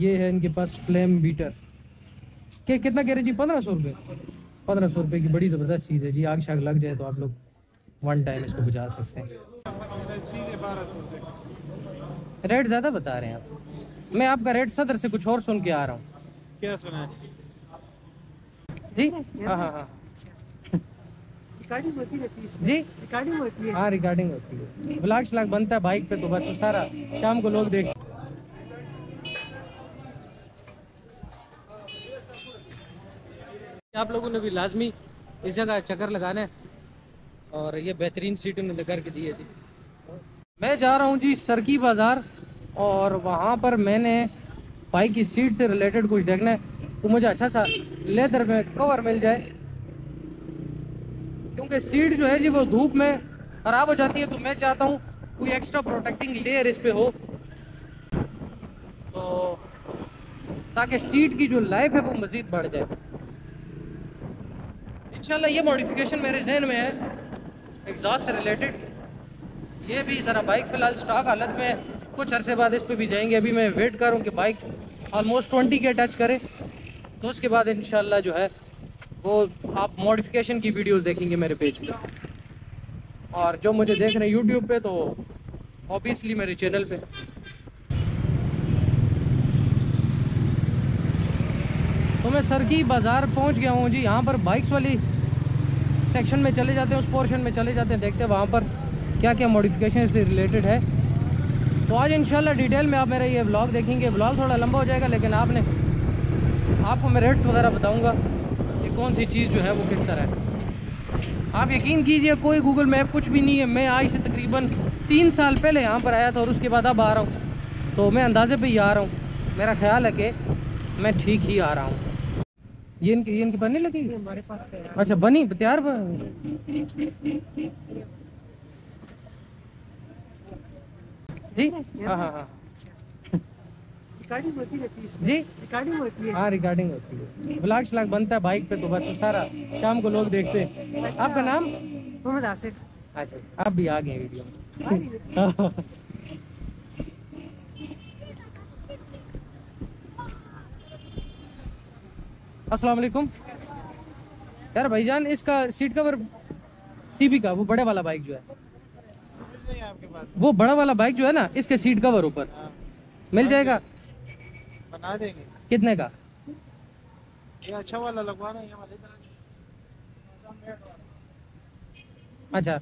ये है इनके पास फ्लेम बीटर। के कितना कह रहे जी? पंद्रह सौ रुपये पंद्रह सौ रुपये की बड़ी ज़बरदस्त चीज़ है जी। आग शाग लग जाए तो आप लोग वन टाइम इसको बुझा सकते हैं। रेट ज़्यादा बता रहे हैं आप। मैं आपका रेट सदर से कुछ और सुन के आ रहा हूँ। क्या सुना है? जी? हाँ हाँ हाँ। रिकॉर्डिंग होती रहती है जी? रिकॉर्डिंग होती है। हाँ रिकॉर्डिंग होती है। ब्लॉग श्लाग बनता है बाइक पे तो बस सारा। शाम को लोग देख आप लोगों ने भी लाजमी इस जगह चक्कर लगाना है और ये बेहतरीन सीट उन्होंने करके दी है जी। मैं जा रहा हूँ जी सरकी बाज़ार और वहाँ पर मैंने बाइक की सीट से रिलेटेड कुछ देखना है तो मुझे अच्छा सा लेदर में कवर मिल जाए। क्योंकि सीट जो है जी वो धूप में ख़राब हो जाती है तो मैं चाहता हूँ कोई एक्स्ट्रा प्रोटेक्टिंग लेयर इस पे हो। तो ताकि सीट की जो लाइफ है वो मज़ीद बढ़ जाए। इंशाल्लाह ये मॉडिफिकेशन मेरे जहन में है। एग्जॉस्ट से रिलेटेड ये भी ज़रा बाइक फ़िलहाल स्टॉक हालत में कुछ अरसे बाद इस पर भी जाएँगे। अभी मैं वेट कर रहा कि बाइक ऑलमोस्ट ट्वेंटी के टच करे। तो उसके बाद इंशाल्लाह जो है, वो आप मॉडिफिकेशन की वीडियोस देखेंगे मेरे पेज पे। और जो मुझे देख रहे हैं यूट्यूब पे तो ऑब्वियसली मेरे चैनल पे। तो मैं सरकी बाज़ार पहुँच गया हूँ जी। यहाँ पर बाइक्स वाली सेक्शन में चले जाते हैं, उस पोर्शन में चले जाते हैं, देखते हैं वहाँ पर क्या क्या मॉडिफिकेशन से रिलेटेड है। तो आज इंशाल्लाह डिटेल में आप मेरा ये ब्लॉग देखेंगे। ब्लॉग थोड़ा लंबा हो जाएगा, लेकिन आपने, आपको मैं रेट्स वगैरह बताऊँगा कि कौन सी चीज़ जो है वो किस तरह है। आप यकीन कीजिए, कोई गूगल मैप कुछ भी नहीं है। मैं आज से तकरीबन तीन साल पहले यहाँ पर आया था और उसके बाद अब आ रहा हूँ। तो मैं अंदाजे पे ही आ रहा हूँ। मेरा ख्याल है कि मैं ठीक ही आ रहा हूँ। ये इनकी ये इनकी बनने लगी? हमारे पास अच्छा बनी तैयार बन। जी? हाँ हाँ हाँ। रिकॉर्डिंग होती रहती है जी? रिकॉर्डिंग होती है। हाँ रिकॉर्डिंग होती है। ब्लॉग श्लाग बनता है बाइक पे तो बस सारा शाम को लोग देखते हैं। आपका नाम? मोहम्मद आसिफ। अच्छा आप भी आ गए वीडियो अस्सलाम वालेकुम यार भाईजान इसका सीट कवर सीबी का वो बड़े वाला बाइक जो है। वो बड़ा वाला बाइक जो है ना इसके सीट कवर ऊपर। मिल जाएगा? बना देंगे। कितने का? ये अच्छा वाला लगवाना है ये वाले। तरह अच्छा। है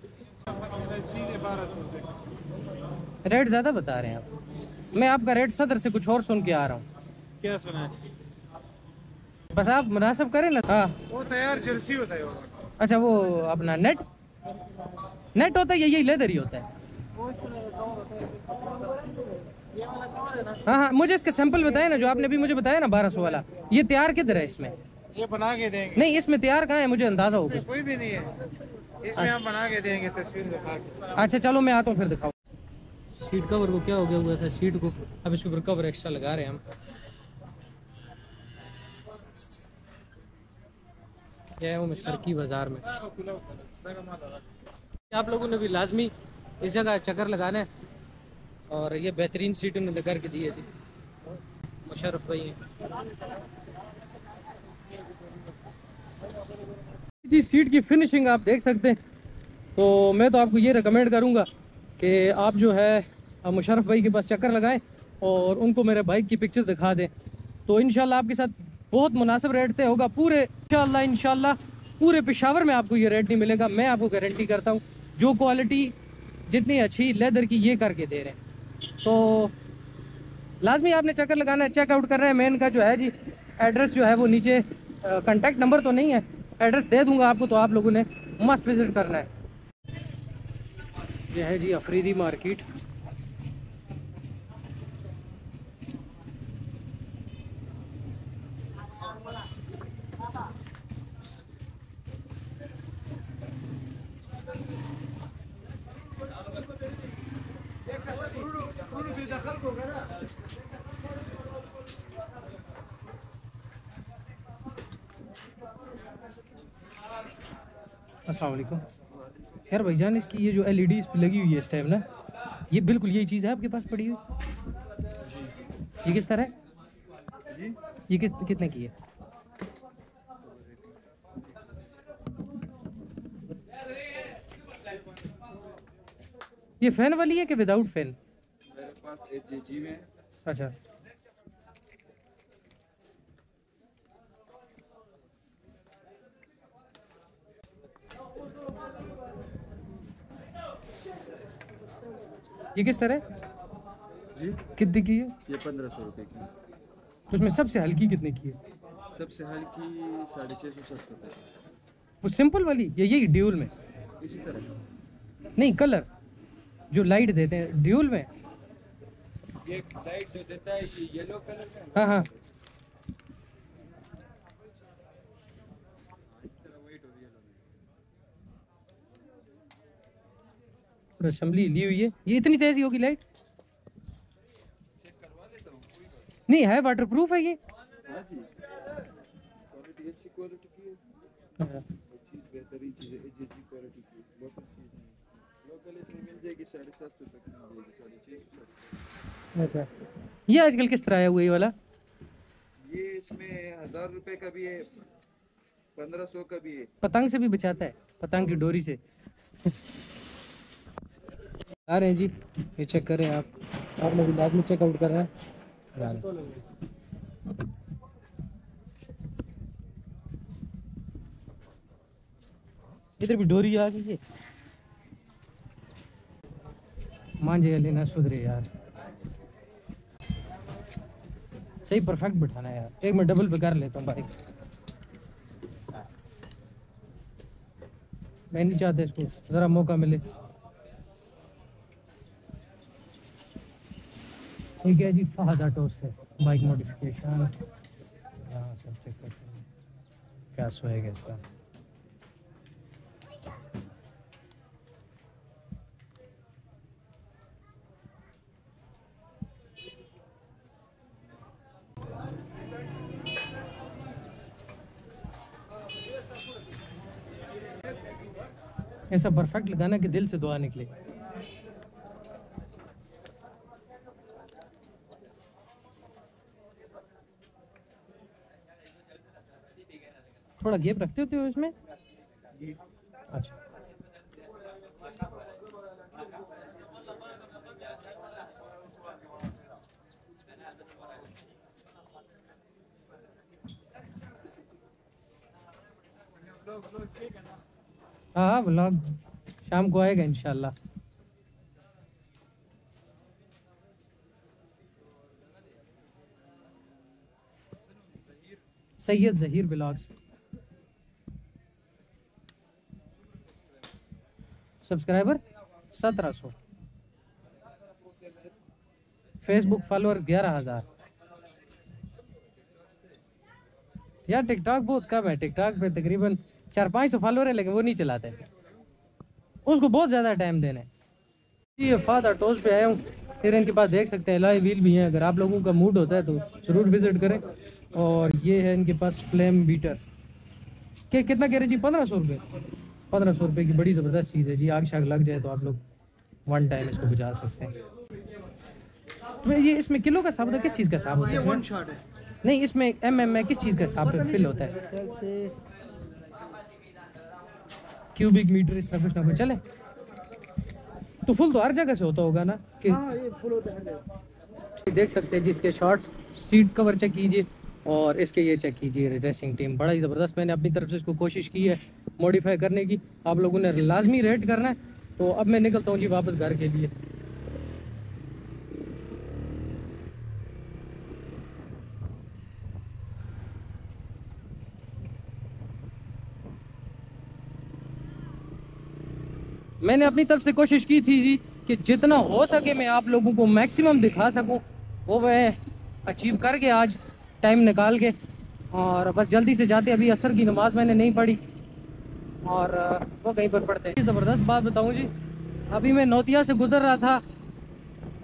रेट ज़्यादा बता रहे हैं आप। मैं आपका रेट सदर से कुछ और सुन के आ रहा हूँ। क्या सुना है? बस आप मुनासिब करें ना। हाँ। वो तैयार जर्सी होता है अच्छा वो अपना नेट। नेट होता है या यही लेदर ही होता है। है ये वाला कवर है ना हाँ हाँ मुझे इसका सैंपल बताया ना जो आपने अभी मुझे बताया ना बारह सौ वाला। ये तैयार किधर है इसमें? ये बना के देंगे। नहीं इसमें तैयार कहाँ है मुझे अंदाज़ा होगा कोई भी नहीं है। इसमें हम बना के देंगे तस्वीर दिखा के। अच्छा चलो मैं आता हूँ फिर दिखाओ सीट कवर को क्या हो गया हुआ था सीट को। अब इसके ऊपर कवर एक्स्ट्रा लगा रहे हैं हम। हूँ मैं सरकी बाज़ार में? आप लोगों ने भी लाजमी इस जगह चक्कर लगाना है? और ये बेहतरीन सीट उन्होंने करके दी है जी। मुशरफ भाई हैं। जी, सीट की फिनिशिंग आप देख सकते हैं। तो मैं तो आपको ये रिकमेंड करूँगा कि आप जो है मुशरफ भाई के पास चक्कर लगाएँ और उनको मेरे बाइक की पिक्चर दिखा दें। तो इन आपके साथ बहुत मुनासिब रेट तय होगा पूरे, इंशाल्लाह इंशाल्लाह, पूरे पेशावर में आपको ये रेट नहीं मिलेगा। मैं आपको गारंटी करता हूँ, जो क्वालिटी जितनी अच्छी लेदर की ये करके दे रहे हैं। तो लाजमी आपने चक्कर लगाना है चेकआउट कर रहे हैं। मेन का जो है जी एड्रेस जो है वो नीचे कांटेक्ट नंबर तो नहीं है। एड्रेस दे दूँगा आपको तो आप लोगों ने मस्ट विज़िट करना है। ये है जी अफरीदी मार्केट अस्सलाम वालेकुम। खैर भाईजान इसकी ये जो एलईडी इस पे लगी हुई है इस टाइम ना ये बिल्कुल यही चीज़ है आपके पास पड़ी हुई? ये किस तरह? है ये किस कितने की है? ये फ़ैन वाली है कि विदाउट फ़ैन मेरे पास जी में। अच्छा। ये किस तरह? कितनी जी। कितने की है? ये पंद्रह सौ रुपये की तो उसमें सबसे हल्की कितने की है? सबसे हल्की साढ़े छः सौ सत्तर रुपये वो सिंपल वाली? या यही ड्यूल में? इसी तरह। नहीं कलर जो लाइट देते हैं ड्यूल में? ये लाइट जो देता है ये येलो कलर का हाँ हाँ इस तरह वाइट और येलो में और असेंबली ली हुई है। ये इतनी तेज़ी होगी लाइट नहीं है वाटर प्रूफ है ये। हाँ। अच्छी। ये आजकल किस तरह आया हुआ ये वाला? ये इसमें हज़ार रुपये का भी है पंद्रह सौ का भी है। पतंग से भी बचाता है पतंग की डोरी से। आ रहे हैं जी। ये चेक करें आप। आप लोग लाजमी चेकआउट कर रहे हैं। इधर भी डोरी आ गई है। मांझे लेना सुधरे यार। सही परफेक्ट बिठाना है यार। एक मैं डबल पे कर लेता हूँ बाइक मैं नहीं चाहता इसको। ज़रा मौका मिले। ठीक है जी फहद ऑटोस है बाइक मॉडिफिकेशन। यहाँ सब चेक करते हैं। क्या स्वैग है इसका? ऐसा परफेक्ट लगाना कि दिल से दुआ निकले। थोड़ा गेप रखते होते हो इसमें? अच्छा। हाँ ब्लॉग शाम को आएगा इंशाल्लाह। सैयद जहीर ब्लॉग्स सब्सक्राइबर सत्रह सौ। फेसबुक फॉलोअर्स ग्यारह हज़ार। यार टिकटॉक बहुत कम है। टिकटॉक पे तकरीबन चार पाँच सौ फॉलोअर है, लेकिन वो नहीं चलाते। उसको बहुत ज़्यादा टाइम देना है। ये फादर टोस पे आया हूँ। फिर इनके पास देख सकते हैं लाई व्हील भी हैं। अगर आप लोगों का मूड होता है तो ज़रूर विज़िट करें। और ये है इनके पास फ्लेम बीटर के कितना कह रहे जी? पंद्रह सौ रुपये पंद्रह सौ रुपये की बड़ी ज़बरदस्त चीज़ है जी। आग शाग लग जाए तो आप लोग वन टाइम इसको बुझा सकते हैं। तो ये इसमें किलो का साब होता है? किस चीज़ का साब होता है। नहीं इसमें एम एम में किस चीज़ का साब फिल होता है? क्यूबिक मीटर इस कुछ ना कुछ। चले। तो फुल तो हर जगह से होता होगा ना कि है देख सकते हैं जी इसके शॉर्ट्स सीट कवर चेक कीजिए और इसके ये चेक कीजिए। रेसिंग टीम बड़ा ही ज़बरदस्त। मैंने अपनी तरफ़ से इसको कोशिश की है। मॉडिफाई करने की आप लोगों ने लाजमी रेट करना है। तो अब मैं निकलता हूँ जी वापस घर के लिए। मैंने अपनी तरफ़ से कोशिश की थी जी कि जितना हो सके मैं आप लोगों को मैक्सिमम दिखा सकूँ। वो मैं अचीव करके आज टाइम निकाल के और बस जल्दी से जाते अभी असर की नमाज़ मैंने नहीं पढ़ी। और वो कहीं पर पड़ते हैं। ज़बरदस्त बात बताऊँ जी। अभी मैं नौतिया से गुज़र रहा था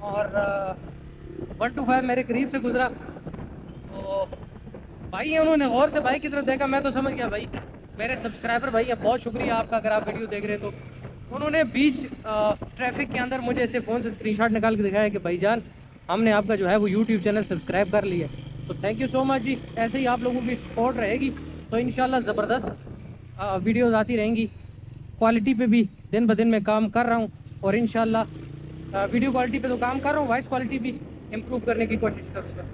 और वन टू फाइव मेरे करीब से गुज़रा। तो भाई, उन्होंने गौर से भाई की तरफ़ देखा, मैं तो समझ गया भाई, मेरे सब्सक्राइबर भाई है बहुत शुक्रिया आपका, अगर आप वीडियो देख रहे तो। उन्होंने बीच ट्रैफ़िक के अंदर मुझे ऐसे फ़ोन से स्क्रीनशॉट निकाल के दिखाया कि भाईजान हमने आपका जो है वो यूट्यूब चैनल सब्सक्राइब कर लिया। तो थैंक यू सो मच जी। ऐसे ही आप लोगों की सपोर्ट रहेगी। तो इन ज़बरदस्त वीडियोज़ आती रहेंगी। क्वालिटी पे भी दिन ब दिन मैं काम कर रहा हूँ और इन वीडियो क्वालिटी पे तो काम कर रहा हूँ वॉइस क्वालिटी भी इम्प्रूव करने की कोशिश करूँगा।